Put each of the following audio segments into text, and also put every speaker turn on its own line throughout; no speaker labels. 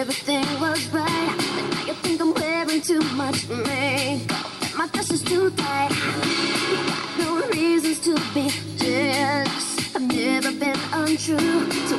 everything was right. But now you think I'm wearing too much makeup. My dress is too tight. You got no reasons to be jealous. I've never been untrue. So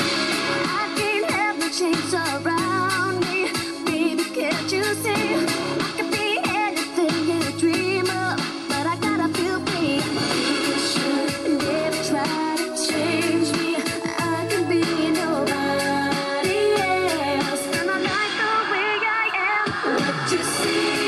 to see.